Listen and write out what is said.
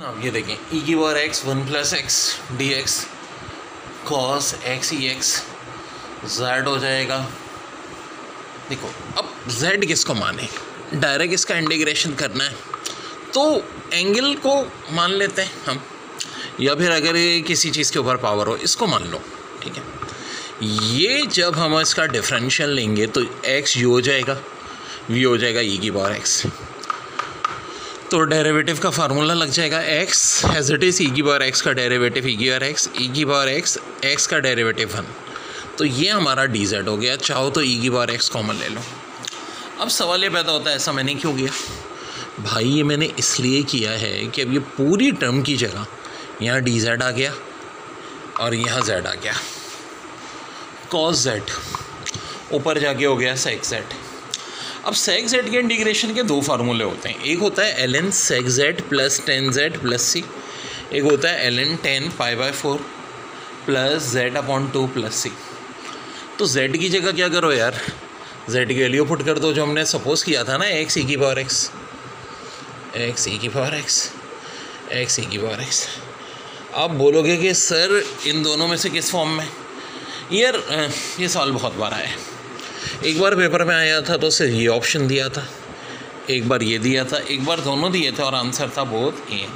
अब ये देखें ई की बार x one plus x d x cos x e x z हो जाएगा। देखो, अब जेड किसको माने? डायरेक्ट इसका इंटीग्रेशन करना है। तो एंगल को मान लेते हैं हम, या फिर अगर ये किसी चीज़ के ऊपर पावर हो, इसको मान लो, ठीक है? ये जब हम इसका डिफरेंशियल लेंगे तो एक्स यू हो जाएगा वी हो जाएगा ई की पावर एक्स तो डेरिवेटिव का फार्मूला लग जाएगा x as it is e की बार एक्स का डेरिवेटिव ई की बार एक्स ई की बार एक्स एक्स का डेरिवेटिव वन तो ये हमारा डी जेड हो गया। चाहो तो ई की बार एक्स कॉमन ले लो। अब सवाल ये पैदा होता है, ऐसा मैंने क्यों किया? भाई, ये मैंने इसलिए किया है कि अब ये पूरी टर्म की जगह यहाँ डी जेड आ गया और यहाँ जेड आ गया। कॉस जेड ऊपर जाके हो गया सेक्स जेड अब सेक जेड के इंटीग्रेशन के दो फार्मूले होते हैं। एक होता है L N sec z plus ten z plus c एक होता है L N ten five by four plus z upon two plus c तो जेड की जगह क्या करो यार? जेड की वैल्यू पुट कर दो जो हमने सपोज़ किया था ना एक्स ई की पावर एक्स एक्स ई की पावर एक्स एक्स ई की पावर एक्स आप बोलोगे कि सर इन दोनों में से किस फॉर्म में? यार ये सवाल बहुत बार आया है। एक बार पेपर में आया था तो उसे ये ऑप्शन दिया था। एक बार ये दिया था, एक बार दोनों दिए थे और आंसर था बोथ ए